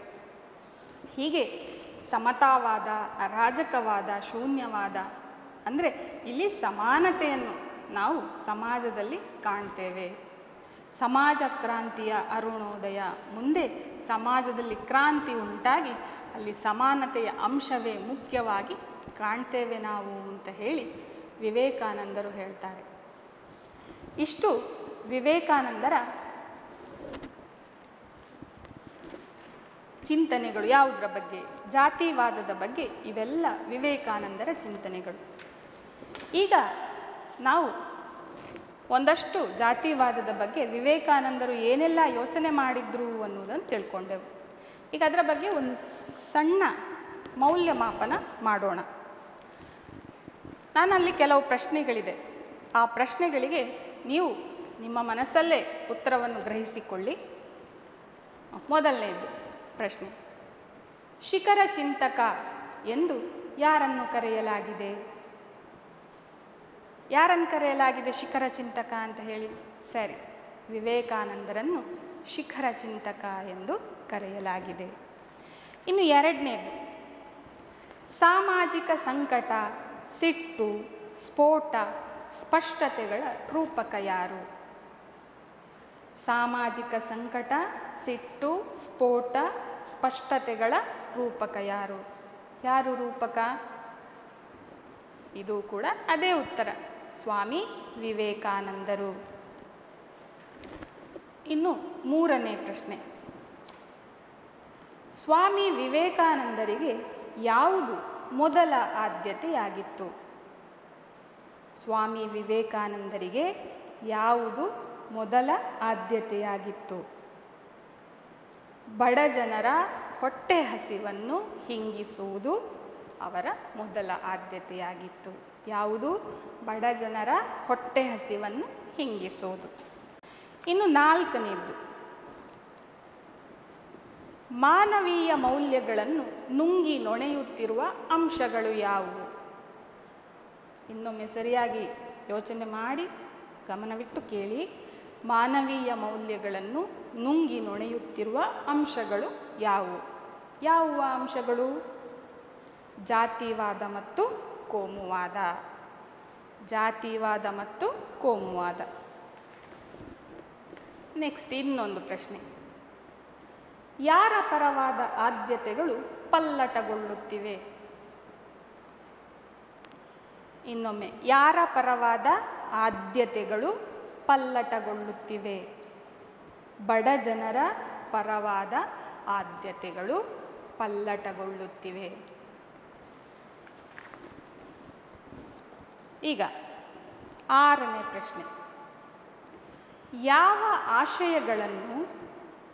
ಹೀಗೆ ಸಮತಾವಾದ, ಅರಾಜಕವಾದ, ಶೂನ್ಯವಾದ ಅಂದರೆ ಇಲ್ಲಿ ಸಮಾನತೆಯನ್ನು ನಾವು ಸಮಾಜದಲ್ಲಿ ಕಾಣ್ತೇವೆ. ಸಮಾಜ ಕ್ರಾಂತಿಯ ಅರುಣೋದಯ. ಮುಂದೆ ಸಮಾಜದಲ್ಲಿ ಕ್ರಾಂತಿ ಉಂಟಾಗಿ ಅಲ್ಲಿ ಸಮಾನತೆಯ ಅಂಶವೇ ಮುಖ್ಯವಾಗಿ ಕಾಣ್ತೇವೆ ನಾವು ಅಂತ ಹೇಳಿ ವಿವೇಕಾನಂದರು ಹೇಳ್ತಾರೆ. ಇಷ್ಟು ವಿವೇಕಾನಂದರ ಚಿಂತನೆಗಳು ಯಾವುದರ ಬಗ್ಗೆ? ಜಾತಿವಾದದ ಬಗ್ಗೆ ಇವೆಲ್ಲ ವಿವೇಕಾನಂದರ ಚಿಂತನೆಗಳು. ಈಗ ನಾವು ಒಂದಷ್ಟು ಜಾತಿವಾದದ ಬಗ್ಗೆ ವಿವೇಕಾನಂದರು ಏನೆಲ್ಲ ಯೋಚನೆ ಮಾಡಿದ್ರು ಅನ್ನೋದನ್ನು ತಿಳ್ಕೊಂಡೆವು. ಈಗ ಅದರ ಬಗ್ಗೆ ಒಂದು ಸಣ್ಣ ಮೌಲ್ಯಮಾಪನ ಮಾಡೋಣ. ನಾನಲ್ಲಿ ಕೆಲವು ಪ್ರಶ್ನೆಗಳಿದೆ. ಆ ಪ್ರಶ್ನೆಗಳಿಗೆ ನೀವು ನಿಮ್ಮ ಮನಸ್ಸಲ್ಲೇ ಉತ್ತರವನ್ನು ಗ್ರಹಿಸಿಕೊಳ್ಳಿ. ಮೊದಲನೆಯದು ಪ್ರಶ್ನೆ. ಶಿಖರ ಚಿಂತಕ ಎಂದು ಯಾರನ್ನು ಕರೆಯಲಾಗಿದೆ? ಯಾರನ್ನು ಕರೆಯಲಾಗಿದೆ ಶಿಖರ ಚಿಂತಕ ಅಂತ ಹೇಳಿ? ಸರಿ, ವಿವೇಕಾನಂದರನ್ನು ಶಿಖರ ಚಿಂತಕ ಎಂದು ಕರೆಯಲಾಗಿದೆ. ಇನ್ನು ಎರಡನೇದು, ಸಾಮಾಜಿಕ ಸಂಕಟ, ಸಿಟ್ಟು, ಸ್ಫೋಟ, ಸ್ಪಷ್ಟತೆಗಳ ರೂಪಕ ಯಾರು? ಸಾಮಾಜಿಕ ಸಂಕಟ, ಸಿಟ್ಟು, ಸ್ಫೋಟ, ಸ್ಪಷ್ಟತೆಗಳ ರೂಪಕ ಯಾರು? ಯಾರು ರೂಪಕ? ಇದು ಕೂಡ ಅದೇ ಉತ್ತರ. ಸ್ವಾಮಿ ವಿವೇಕಾನಂದರು. ಇನ್ನು ಮೂರನೇ ಪ್ರಶ್ನೆ. ಸ್ವಾಮಿ ವಿವೇಕಾನಂದರಿಗೆ ಯಾವುದು ಮೊದಲ ಆದ್ಯತೆಯಾಗಿತ್ತು? ಸ್ವಾಮಿ ವಿವೇಕಾನಂದರಿಗೆ ಯಾವುದು ಮೊದಲ ಆದ್ಯತೆಯಾಗಿತ್ತು? ಬಡ ಜನರ ಹೊಟ್ಟೆ ಹಸಿವನ್ನು ಹಿಂಗಿಸುವುದು ಅವರ ಮೊದಲ ಆದ್ಯತೆಯಾಗಿತ್ತು. ಯಾವುದು? ಬಡ ಜನರ ಹೊಟ್ಟೆ ಹಸಿವನ್ನು ಹಿಂಗಿಸೋದು. ಇನ್ನು ನಾಲ್ಕನೇದ್ದು. ಮಾನವೀಯ ಮೌಲ್ಯಗಳನ್ನು ನುಂಗಿ ನೊಣೆಯುತ್ತಿರುವ ಅಂಶಗಳು ಯಾವುವು? ಇನ್ನೊಮ್ಮೆ ಸರಿಯಾಗಿ ಯೋಚನೆ ಮಾಡಿ, ಗಮನವಿಟ್ಟು ಕೇಳಿ. ಮಾನವೀಯ ಮೌಲ್ಯಗಳನ್ನು ನುಂಗಿ ನೊಣೆಯುತ್ತಿರುವ ಅಂಶಗಳು ಯಾವುವು? ಯಾವುವ ಅಂಶಗಳು? ಜಾತಿವಾದ ಮತ್ತು ಕೋಮುವಾದ. ಜಾತಿವಾದ ಮತ್ತು ಕೋಮುವಾದ. ನೆಕ್ಸ್ಟ್ ಇನ್ನೊಂದು ಪ್ರಶ್ನೆ. ಯಾರ ಪರವಾದ ಆದ್ಯತೆಗಳು ಪಲ್ಲಟಗೊಳ್ಳುತ್ತಿವೆ? ಇನ್ನೊಮ್ಮೆ, ಯಾರ ಪರವಾದ ಆದ್ಯತೆಗಳು ಪಲ್ಲಟಗೊಳ್ಳುತ್ತಿವೆ? ಬಡ ಜನರ ಪರವಾದ ಆದ್ಯತೆಗಳು ಪಲ್ಲಟಗೊಳ್ಳುತ್ತಿವೆ. ಈಗ ಆರನೇ ಪ್ರಶ್ನೆ. ಯಾವ ಆಶಯಗಳನ್ನು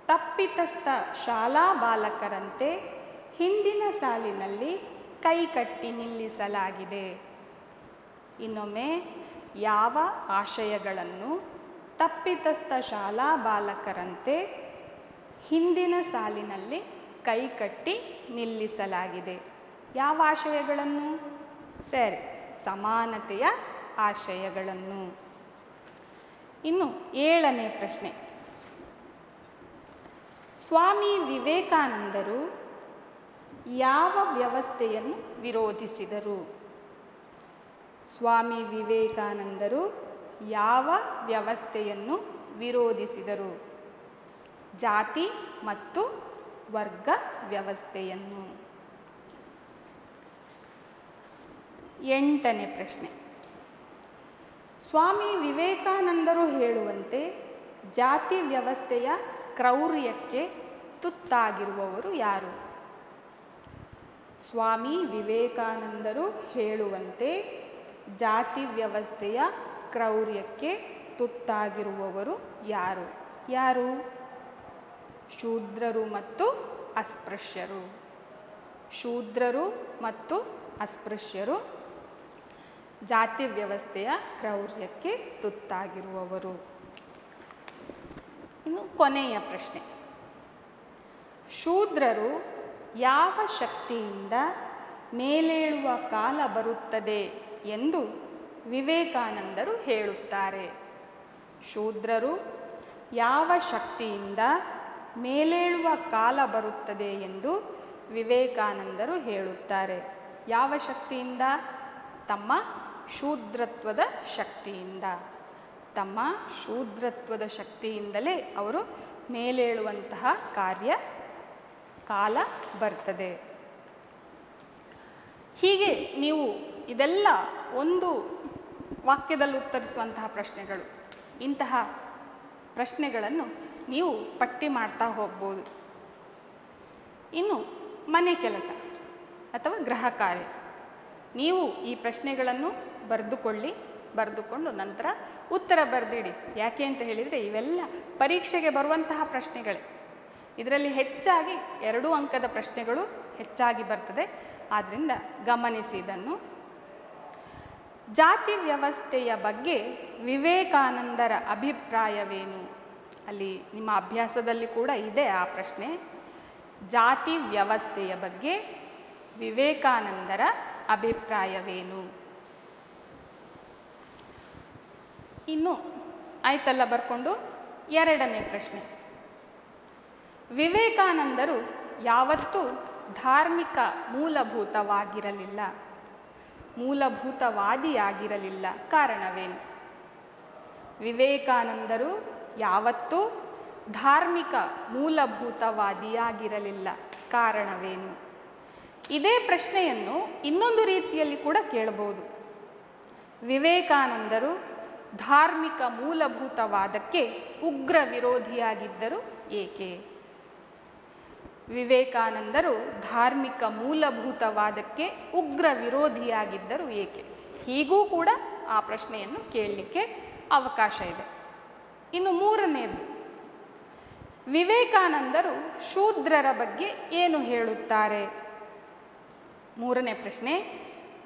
ತಪ್ಪಿತಸ್ಥ ಶಾಲಾ ಬಾಲಕರಂತೆ ಹಿಂದಿನ ಸಾಲಿನಲ್ಲಿ ಕೈಕಟ್ಟಿ ನಿಲ್ಲಿಸಲಾಗಿದೆ? ಇನ್ನೊಮ್ಮೆ, ಯಾವ ಆಶಯಗಳನ್ನು ತಪ್ಪಿತಸ್ಥ ಶಾಲಾ ಬಾಲಕರಂತೆ ಹಿಂದಿನ ಸಾಲಿನಲ್ಲಿ ಕೈಕಟ್ಟಿ ನಿಲ್ಲಿಸಲಾಗಿದೆ? ಯಾವ ಆಶಯಗಳನ್ನು? ಸರಿ. ಸಮಾನತೆಯ ಆಶಯಗಳನ್ನು. ಇನ್ನು ಏಳನೇ ಪ್ರಶ್ನೆ. ಸ್ವಾಮಿ ವಿವೇಕಾನಂದರು ಯಾವ ವ್ಯವಸ್ಥೆಯನ್ನು ವಿರೋಧಿಸಿದರು? ಸ್ವಾಮಿ ವಿವೇಕಾನಂದರು ಯಾವ ವ್ಯವಸ್ಥೆಯನ್ನು ವಿರೋಧಿಸಿದರು? ಜಾತಿ ಮತ್ತು ವರ್ಗ ವ್ಯವಸ್ಥೆಯನ್ನು. ಎಂಟನೇ ಪ್ರಶ್ನೆ. ಸ್ವಾಮಿ ವಿವೇಕಾನಂದರು ಹೇಳುವಂತೆ ಜಾತಿ ವ್ಯವಸ್ಥೆಯ ಕ್ರೌರ್ಯಕ್ಕೆ ತುತ್ತಾಗಿರುವವರು ಯಾರು? ಸ್ವಾಮಿ ವಿವೇಕಾನಂದರು ಹೇಳುವಂತೆ ಜಾತಿ ವ್ಯವಸ್ಥೆಯ ಕ್ರೌರ್ಯಕ್ಕೆ ತುತ್ತಾಗಿರುವವರು ಯಾರು? ಯಾರು? ಶೂದ್ರರು ಮತ್ತು ಅಸ್ಪೃಶ್ಯರು. ಶೂದ್ರರು ಮತ್ತು ಅಸ್ಪೃಶ್ಯರು ಜಾತಿ ವ್ಯವಸ್ಥೆಯ ಕ್ರೌರ್ಯಕ್ಕೆ ತುತ್ತಾಗಿರುವವರು. ಇನ್ನು ಕೊನೆಯ ಪ್ರಶ್ನೆ. ಶೂದ್ರರು ಯಾವ ಶಕ್ತಿಯಿಂದ ಮೇಲೇಳುವ ಕಾಲ ಬರುತ್ತದೆ ಎಂದು ವಿವೇಕಾನಂದರು ಹೇಳುತ್ತಾರೆ. ಶೂದ್ರರು ಯಾವ ಶಕ್ತಿಯಿಂದ ಮೇಲೇಳುವ ಕಾಲ ಬರುತ್ತದೆ ಎಂದು ವಿವೇಕಾನಂದರು ಹೇಳುತ್ತಾರೆ. ಯಾವ ಶಕ್ತಿಯಿಂದ? ತಮ್ಮ ಶೂದ್ರತ್ವದ ಶಕ್ತಿಯಿಂದ. ತಮ್ಮ ಶೂದ್ರತ್ವದ ಶಕ್ತಿಯಿಂದಲೇ ಅವರು ಮೇಲೇಳುವಂತಹ ಕಾರ್ಯ ಕಾಲ ಬರ್ತದೆ. ಹೀಗೆ ನೀವು ಇದೆಲ್ಲ ಒಂದು ವಾಕ್ಯದಲ್ಲಿ ಉತ್ತರಿಸುವಂತಹ ಪ್ರಶ್ನೆಗಳು, ಇಂತಹ ಪ್ರಶ್ನೆಗಳನ್ನು ನೀವು ಪಟ್ಟಿ ಮಾಡ್ತಾ ಹೋಗ್ಬೋದು. ಇನ್ನು ಮನೆ ಕೆಲಸ ಅಥವಾ ಗೃಹ ಕಾರ್ಯ. ನೀವು ಈ ಪ್ರಶ್ನೆಗಳನ್ನು ಬರೆದುಕೊಳ್ಳಿ, ಬರೆದುಕೊಂಡು ನಂತರ ಉತ್ತರ ಬರೆದಿಡಿ. ಯಾಕೆ ಅಂತ ಹೇಳಿದರೆ ಇವೆಲ್ಲ ಪರೀಕ್ಷೆಗೆ ಬರುವಂತಹ ಪ್ರಶ್ನೆಗಳೇ. ಇದರಲ್ಲಿ ಹೆಚ್ಚಾಗಿ ಎರಡೂ ಅಂಕದ ಪ್ರಶ್ನೆಗಳು ಹೆಚ್ಚಾಗಿ ಬರ್ತದೆ. ಆದ್ದರಿಂದ ಗಮನಿಸಿ ಇದನ್ನು. ಜಾತಿ ವ್ಯವಸ್ಥೆಯ ಬಗ್ಗೆ ವಿವೇಕಾನಂದರ ಅಭಿಪ್ರಾಯವೇನು? ಅಲ್ಲಿ ನಿಮ್ಮ ಅಭ್ಯಾಸದಲ್ಲಿ ಕೂಡ ಇದೆ ಆ ಪ್ರಶ್ನೆ. ಜಾತಿ ವ್ಯವಸ್ಥೆಯ ಬಗ್ಗೆ ವಿವೇಕಾನಂದರ ಅಭಿಪ್ರಾಯವೇನು? ಇನ್ನು ಆಯ್ತಲ್ಲ ಬರ್ಕೊಂಡು? ಎರಡನೇ ಪ್ರಶ್ನೆ. ವಿವೇಕಾನಂದರು ಯಾವತ್ತೂ ಧಾರ್ಮಿಕ ಮೂಲಭೂತವಾಗಿರಲಿಲ್ಲ. ಮೂಲಭೂತವಾದಿಯಾಗಿರಲಿಲ್ಲ. ಕಾರಣವೇನು? ವಿವೇಕಾನಂದರು ಯಾವತ್ತೂ ಧಾರ್ಮಿಕ ಮೂಲಭೂತವಾದಿಯಾಗಿರಲಿಲ್ಲ. ಕಾರಣವೇನು? ಇದೇ ಪ್ರಶ್ನೆಯನ್ನು ಇನ್ನೊಂದು ರೀತಿಯಲ್ಲಿ ಕೂಡ ಕೇಳಬಹುದು. ವಿವೇಕಾನಂದರು ಧಾರ್ಮಿಕ ಮೂಲಭೂತವಾದಕ್ಕೆ ಉಗ್ರ ವಿರೋಧಿಯಾಗಿದ್ದರು ಏಕೆ? ವಿವೇಕಾನಂದರು ಧಾರ್ಮಿಕ ಮೂಲಭೂತವಾದಕ್ಕೆ ಉಗ್ರ ವಿರೋಧಿಯಾಗಿದ್ದರು ಏಕೆ? ಹೀಗೂ ಕೂಡ ಆ ಪ್ರಶ್ನೆಯನ್ನು ಕೇಳಲಿಕ್ಕೆ ಅವಕಾಶ ಇದೆ. ಇನ್ನು ಮೂರನೆಯದು ವಿವೇಕಾನಂದರು ಶೂದ್ರರ ಬಗ್ಗೆ ಏನು ಹೇಳುತ್ತಾರೆ? ಮೂರನೇ ಪ್ರಶ್ನೆ,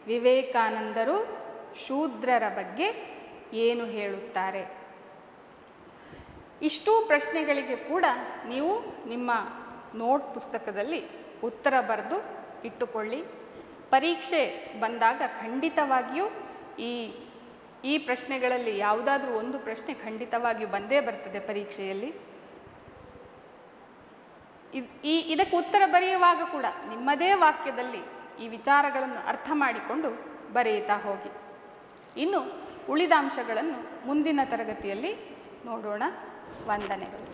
ವಿವೇಕಾನಂದರು ಶೂದ್ರರ ಬಗ್ಗೆ ಏನು ಹೇಳುತ್ತಾರೆ? ಇಷ್ಟೂ ಪ್ರಶ್ನೆಗಳಿಗೆ ಕೂಡ ನೀವು ನಿಮ್ಮ ನೋಟ್ ಪುಸ್ತಕದಲ್ಲಿ ಉತ್ತರ ಬರೆದು ಇಟ್ಟುಕೊಳ್ಳಿ. ಪರೀಕ್ಷೆ ಬಂದಾಗ ಖಂಡಿತವಾಗಿಯೂ ಈ ಈ ಪ್ರಶ್ನೆಗಳಲ್ಲಿ ಯಾವುದಾದ್ರೂ ಒಂದು ಪ್ರಶ್ನೆ ಖಂಡಿತವಾಗಿಯೂ ಬಂದೇ ಬರ್ತದೆ ಪರೀಕ್ಷೆಯಲ್ಲಿ. ಈ, ಇದಕ್ಕೆ ಉತ್ತರ ಬರೆಯುವಾಗ ಕೂಡ ನಿಮ್ಮದೇ ವಾಕ್ಯದಲ್ಲಿ ಈ ವಿಚಾರಗಳನ್ನು ಅರ್ಥ ಮಾಡಿಕೊಂಡು ಬರೆಯುತ್ತಾ ಹೋಗಿ. ಇನ್ನು ಉಳಿದ ಅಂಶಗಳನ್ನು ಮುಂದಿನ ತರಗತಿಯಲ್ಲಿ ನೋಡೋಣ. ವಂದನೆಗಳು.